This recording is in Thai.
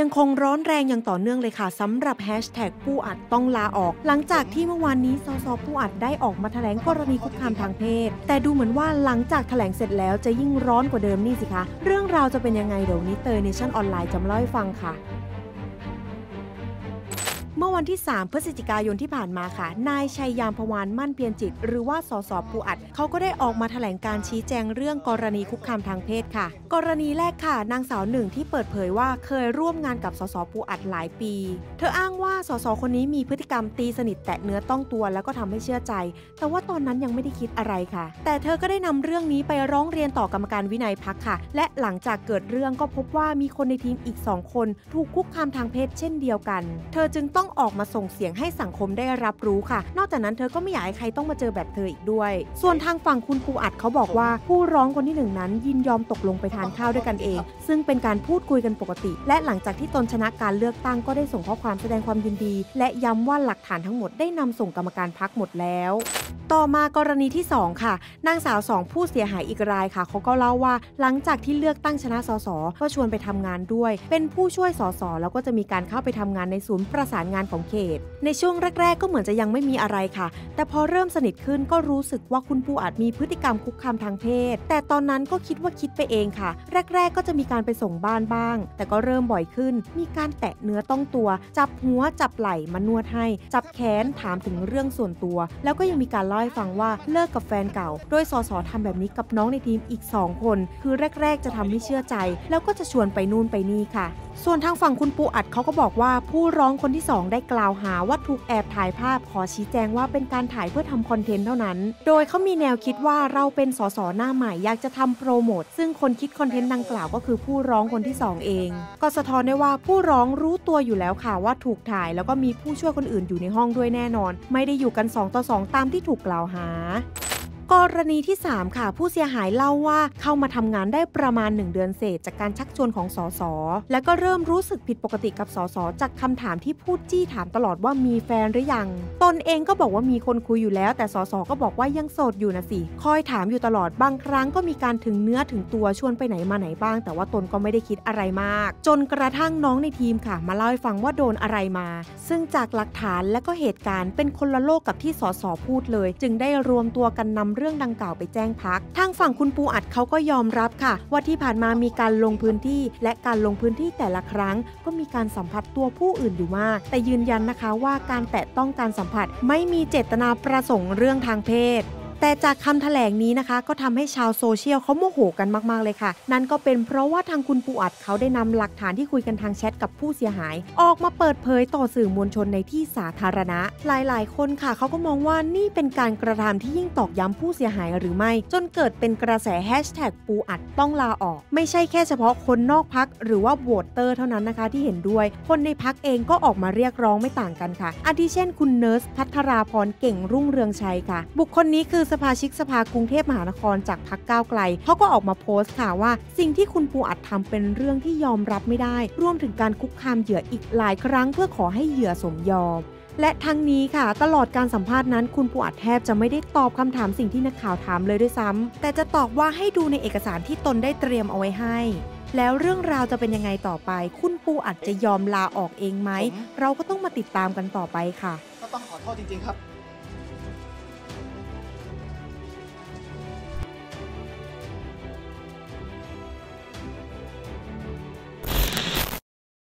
ยังคงร้อนแรงอย่างต่อเนื่องเลยค่ะสำหรับแฮชแท็กปูอัดต้องลาออก หลังจากที่เมื่อวานนี้สสปูอัดได้ออกมาแถลงกรณีคุกคามทางเพศ แต่ดูเหมือนว่าหลังจากแถลงเสร็จแล้วจะยิ่งร้อนกว่าเดิมนี่สิคะ เรื่องราวจะเป็นยังไงเดี๋ยวนี้เตยเนชั่นออนไลน์จะเล่าให้ฟังค่ะ เมื่อวันที่ 3 พฤศจิกายนที่ผ่านมาค่ะ นายไชยามพวานมั่นเพียรจิตต์ หรือว่าสสปูอัด เขาก็ได้ออกมาแถลงการชี้แจงเรื่องกรณีคุกคามทางเพศค่ะ กรณีแรกค่ะ นางสาวหนึ่งที่เปิดเผยว่าเคยร่วมงานกับสสปูอัดหลายปี เธออ้างว่าสสคนนี้มีพฤติกรรมตีสนิทแตะเนื้อต้องตัวแล้วก็ทำให้เชื่อใจ แต่ว่าตอนนั้นยังไม่ได้คิดอะไรค่ะ แต่เธอก็ได้นำเรื่องนี้ไปร้องเรียนต่อกรรมการวินัยพักค่ะ และหลังจากเกิดเรื่องก็พบว่ามีคนในทีมอีก 2 คน ถูกคุกคามทางเพศเช่นเดียวกัน เธอจึงต้องออกมาส่งเสียงให้สังคมได้รับรู้ค่ะ นอกจากนั้นเธอก็ไม่อยากให้ใครต้องมาเจอแบบเธออีกด้วย ส่วนทางฝั่งคุณปูอัดเขาบอกว่า ผู้ร้องคนที่หนึ่งนั้น ยินยอมตกลงไปทานข้าวด้วยกันเอง ซึ่งเป็นการพูดคุยกันปกติ และหลังจากที่ตนชนะการเลือกตั้งก็ได้ส่งข้อความแสดงความยินดี และย้ำว่าหลักฐานทั้งหมดได้นำส่งกรรมการพักหมดแล้ว ต่อมากรณีที่ 2 ค่ะ นางสาวสองผู้เสียหายอีกรายค่ะเขาก็เล่าว่า หลังจากที่เลือกตั้งชนะสสก็ชวนไปทำงานด้วย เป็นผู้ช่วยสสแล้วก็จะมีการเข้าไปทำงานในศูนย์ประสานงานของเขต ในช่วงแรก ๆ ก็เหมือนจะยังไม่มีอะไรค่ะ แต่พอเริ่มสนิทขึ้นก็รู้สึกว่าคุณปูอาจมีพฤติกรรมคุกคามทางเพศ แต่ตอนนั้นก็คิดว่าคิดไปเองค่ะ แรก ๆ ก็จะมีการไปส่งบ้านบ้าง แต่ก็เริ่มบ่อยขึ้น มีการแตะเนื้อต้องตัว จับหัวจับไหล่มานวดให้ จับแขนถามถึงเรื่องส่วนตัว แล้วก็ยังมีการเล่าให้ฟังว่าเลิกกับแฟนเก่า โดยสสทำแบบนี้กับน้องในทีมอีก 2 คน คือแรก ๆ จะทำให้เชื่อใจ แล้วก็จะชวนไปนู่นไปนี่ค่ะ ส่วนทางฝั่งคุณปูอัดเขาก็บอกว่าผู้ร้องคนที่ 2ได้กล่าวหาว่าถูกแอบถ่ายภาพขอชี้แจงว่าเป็นการถ่ายเพื่อทำคอนเทนต์เท่านั้น โดยเขามีแนวคิดว่าเราเป็นสสหน้าใหม่อยากจะทำโปรโมทซึ่งคนคิดคอนเทนต์ดังกล่าวก็คือผู้ร้องคนที่ 2 เอง ก็สะท้อนได้ว่าผู้ร้องรู้ตัวอยู่แล้วค่ะว่าถูกถ่ายแล้วก็มีผู้ช่วยคนอื่นอยู่ในห้องด้วยแน่นอน ไม่ได้อยู่กัน 2 ต่อ 2 ตามที่ถูกกล่าวหา กรณีที่ 3 ค่ะ ผู้เสียหายเล่าว่าเข้ามาทำงานได้ประมาณ 1 เดือนเศษ จากการชักชวนของสส และก็เริ่มรู้สึกผิดปกติกับสส จากคำถามที่พูดจี้ถามตลอดว่ามีแฟนหรือยัง ตนเองก็บอกว่ามีคนคุยอยู่แล้ว แต่สส ก็บอกว่ายังโสดอยู่นะสิ คอยถามอยู่ตลอดบางครั้งก็มีการถึงเนื้อถึงตัวชวนไปไหนมาไหนบ้าง แต่ว่าตนก็ไม่ได้คิดอะไรมาก จนกระทั่งน้องในทีมค่ะ มาเล่าให้ฟังว่าโดนอะไรมา ซึ่งจากหลักฐานและก็เหตุการณ์เป็นคนละโลกกับที่สสพูดเลย จึงได้รวมตัวกันนำเรื่องดังกล่าวไปแจ้งพัก ทางฝั่งคุณปูอัดเขาก็ยอมรับค่ะ ว่าที่ผ่านมามีการลงพื้นที่ และการลงพื้นที่แต่ละครั้ง ก็มีการสัมผัสตัวผู้อื่นอยู่มาก แต่ยืนยันนะคะว่าการแตะต้องการสัมผัสไม่มีเจตนาประสงค์เรื่องทางเพศ แต่จากคำแถลงนี้นะคะ ก็ทำให้ชาวโซเชียลเขาโมโหกันมาก ๆ เลยค่ะ นั่นก็เป็นเพราะว่าทางคุณปูอัดเขาได้นำหลักฐานที่คุยกันทางแชทกับผู้เสียหาย ออกมาเปิดเผยต่อสื่อมวลชนในที่สาธารณะ หลาย ๆ คนค่ะเขาก็มองว่านี่เป็นการกระทำที่ยิ่งตอกย้ำผู้เสียหายหรือไม่ จนเกิดเป็นกระแสแฮชแท็กปูอัดต้องลาออก ไม่ใช่แค่เฉพาะคนนอกพรรคหรือว่า voter เท่านั้นนะคะที่เห็นด้วย คนในพรรคเองก็ออกมาเรียกร้องไม่ต่างกันค่ะอาทิเช่น คุณเนอสภัทราภรณ์เก่งรุ่งเรืองชัยค่ะ บุคคลนี้คือสมาชิกสภากรุงเทพมหานครจากพรรคก้าวไกลเขาก็ออกมาโพสต์ค่ะว่า สิ่งที่คุณปูอัดทำเป็นเรื่องที่ยอมรับไม่ได้รวมถึงการคุกคามเหยื่ออีกหลายครั้งเพื่อขอให้เหยื่อสมยอมและทั้งนี้ค่ะ ตลอดการสัมภาษณ์นั้น คุณปูอัดแทบจะไม่ได้ตอบคำถามสิ่งที่นักข่าวถามเลยด้วยซ้ำแต่จะตอบว่าให้ดูในเอกสารที่ตนได้เตรียมเอาไว้ให้ แล้วเรื่องราวจะเป็นยังไงต่อไป คุณปูอัดจะยอมลาออกเองไหม เราก็ต้องมาติดตามกันต่อไปค่ะ ก็ต้องขอโทษจริง ๆ ครับ